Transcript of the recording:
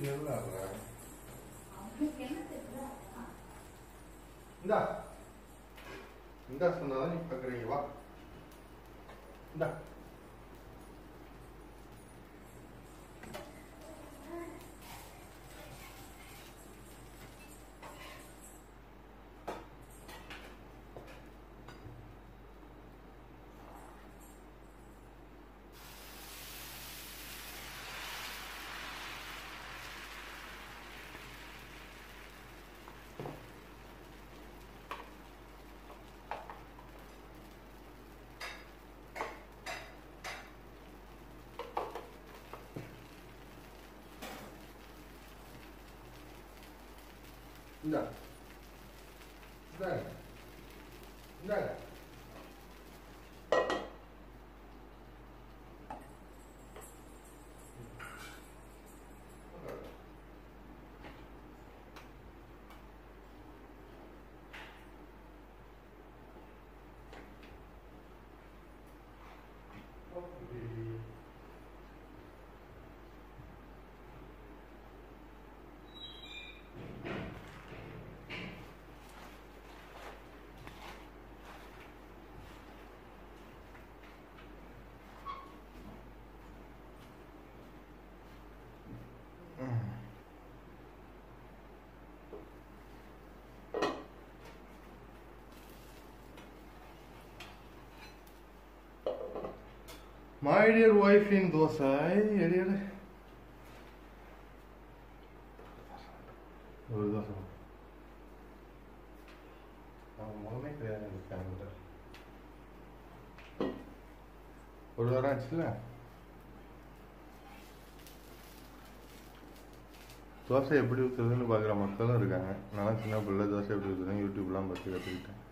ஆடுறேன் இந்தா. இந்தா சொன்னாதான் நீ பார்க்குறீங்க வா. இந்தா. Да. Да. Да. My dear wife in dosa eddy எடு ஒரு தோசை முகமே கிடையாது ஒரு வாரம் ஆச்சுல தோசை எப்படி ஊற்றுறதுன்னு பார்க்குற மக்களும் இருக்காங்க. நான் சின்ன பிள்ளை தோசை எப்படி ஊற்றுறதுன்னு யூடியூப்லாம் பார்த்து கற்றுக்கிட்டேன்